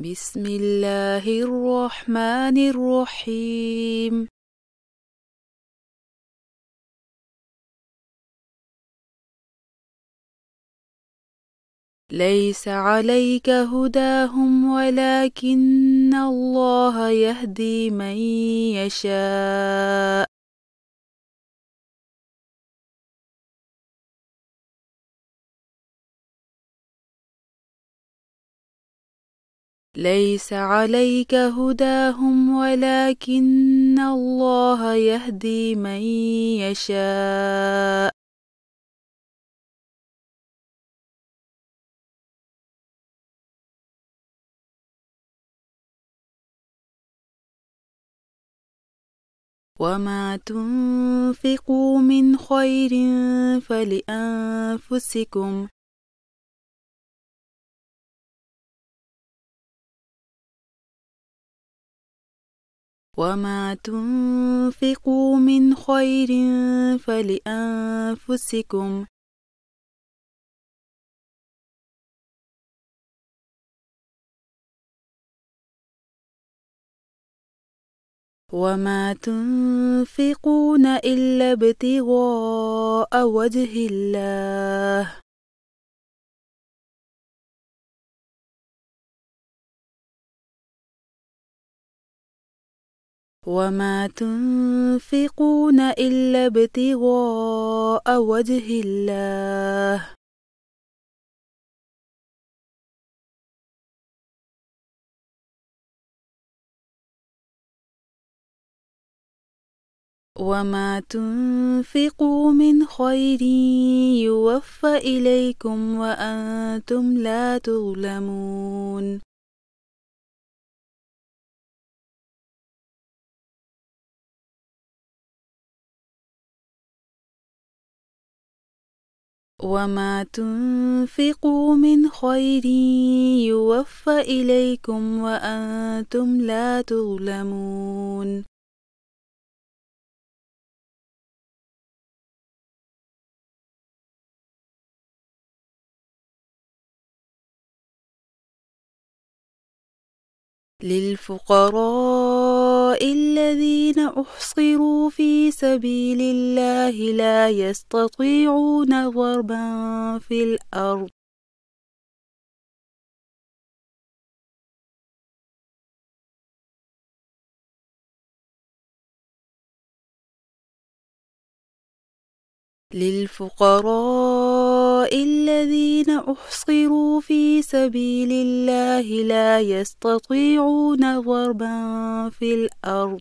بسم الله الرحمن الرحيم. ليس عليك هداهم ولكن الله يهدي من يشاء. ليس عليك هداهم ولكن الله يهدي من يشاء. وما تنفقوا من خير فلأنفسكم وما تنفقوا من خير فلأنفسكم وما تنفقون إلا ابتغاء وجه الله وما تنفقون إلا ابتغاء وجه الله. وما تنفقوا من خير يوفى إليكم وأنتم لا تظلمون. وما تنفقوا من خير يوفى إليكم وأنتم لا تظلمون. للفقراء الذين أحصروا في سبيل الله لا يستطيعون ضربا في الأرض. للفقراء الذين أحصروا في سبيل الله لا يستطيعون ضربا في الأرض.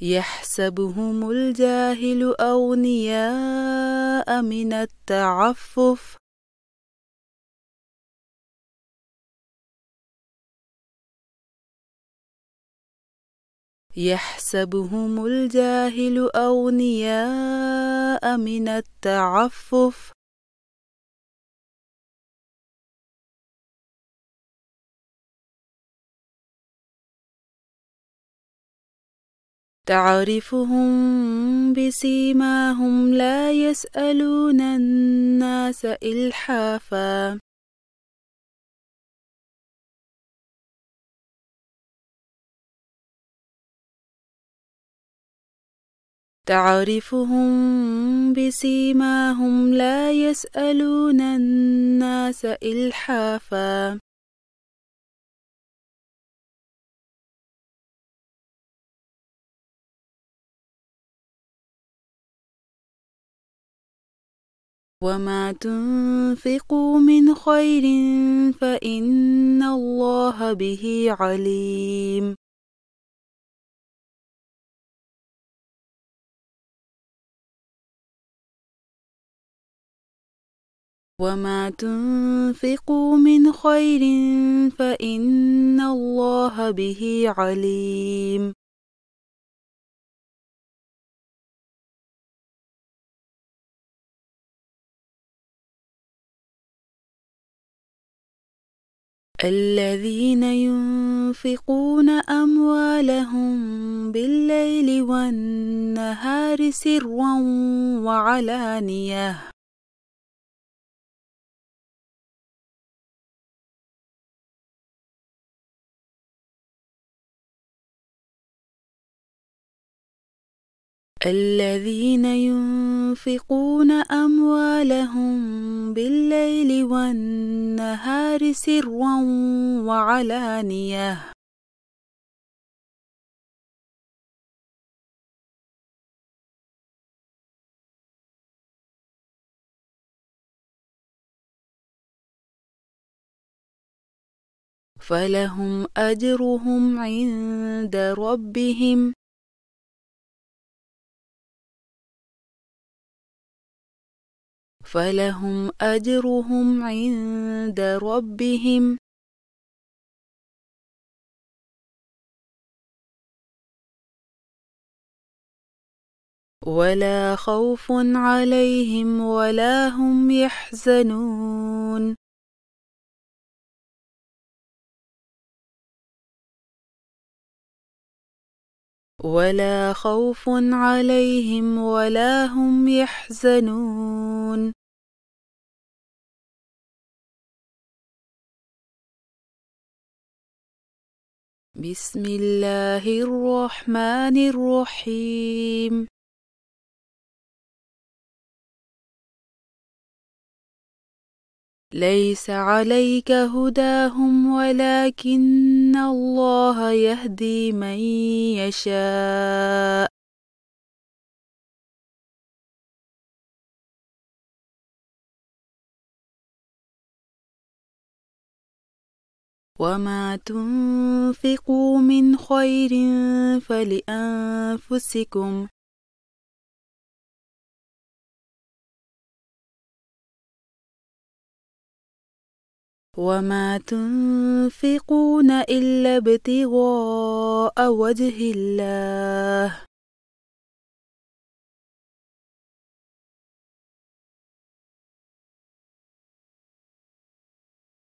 يحسبهم الجاهل أغنياء من التعفف. يحسبهم الجاهل أغنياء من التعفف. تعرفهم بسيماهم لا يسألون الناس إلحافا. تعرفهم بسيماهم لا يسألون الناس إلحافا. وما تنفقوا من خير فإن الله به عليم. وما تنفقوا من خير فإن الله به عليم. الذين ينفقون أموالهم بالليل والنهار سرا وعلانية الذين ينفقون أموالهم بالليل والنهار سرا وعلانية. فلهم أجرهم عند ربهم فلهم أجرهم عند ربهم. ولا خوف عليهم ولا هم يحزنون. ولا خوف عليهم ولا هم يحزنون. بسم الله الرحمن الرحيم. ليس عليك هداهم ولكن الله يهدي من يشاء. وما تنفقوا من خير فلأنفسكم وما تنفقون إلا ابتغاء وجه الله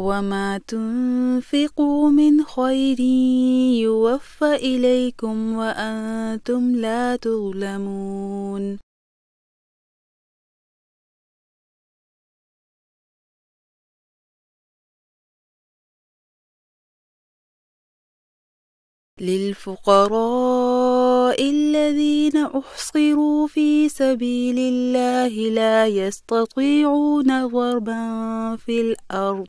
وما تنفقوا من خير يوفى إليكم وأنتم لا تظلمون للفقراء الذين أحصروا في سبيل الله لا يستطيعون ضربا في الأرض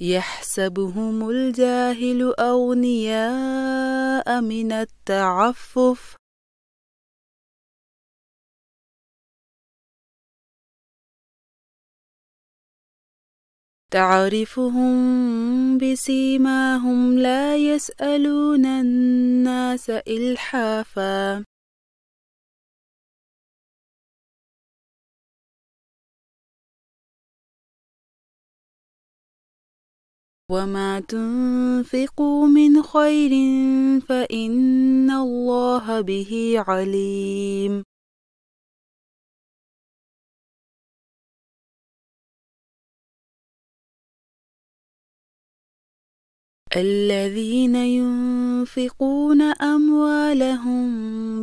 يحسبهم الجاهل أغنياء من التعفف. تعرفهم بسيماهم لا يسألون الناس إلحافا. وما تنفقوا من خير فإن الله به عليم الذين ينفقون أموالهم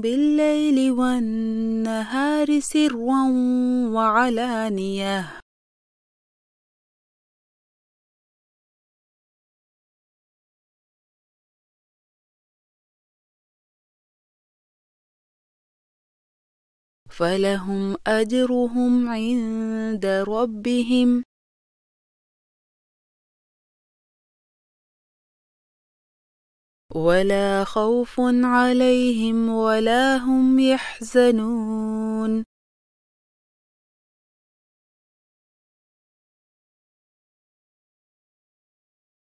بالليل والنهار سرا وعلانية فلهم أجرهم عند ربهم. ولا خوف عليهم ولا هم يحزنون.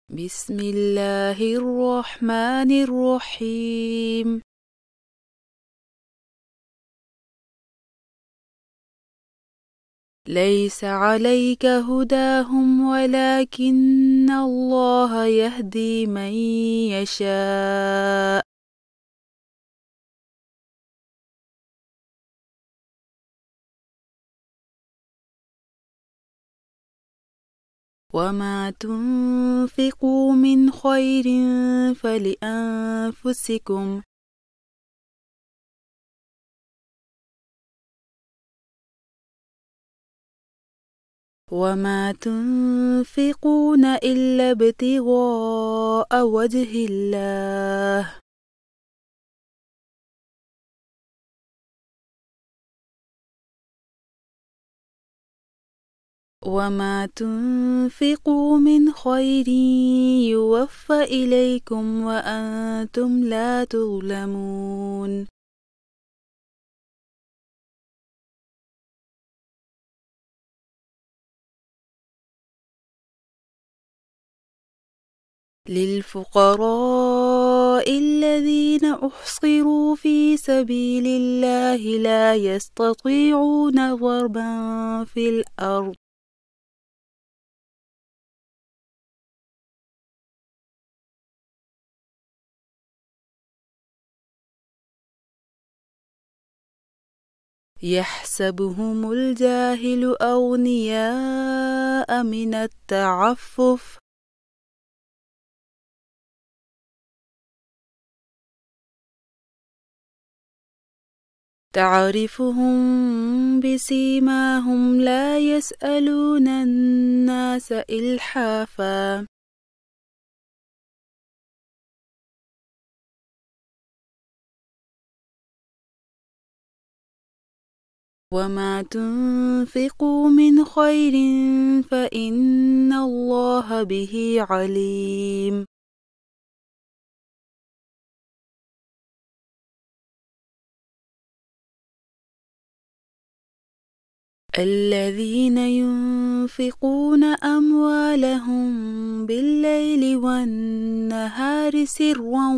بسم الله الرحمن الرحيم. ليس عليك هداهم ولكن الله يهدي من يشاء. وما تنفقوا من خير فلانفسكم وما تنفقون إلا ابتغاء وجه الله. وما تنفقوا من خير يوفى إليكم وأنتم لا تظلمون. للفقراء الذين أحصروا في سبيل الله لا يستطيعون ضربا في الأرض. يحسبهم الجاهل أغنياء من التعفف. تعرفهم بسيماهم لا يسألون الناس إلحافا. وما تنفقوا من خير فإن الله به عليم. الذين ينفقون أموالهم بالليل والنهار سرا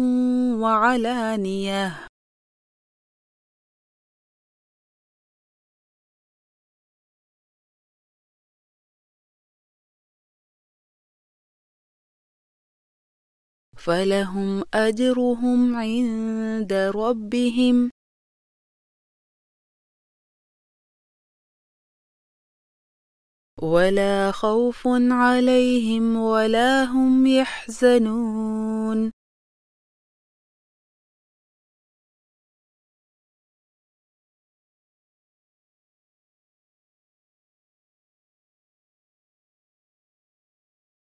وعلانية. فلهم أجرهم عند ربهم ولا خوف عليهم ولا هم يحزنون.